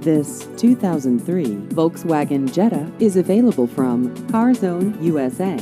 This 2003 Volkswagen Jetta is available from CarZone USA.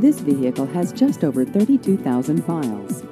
This vehicle has just over 32,000 miles.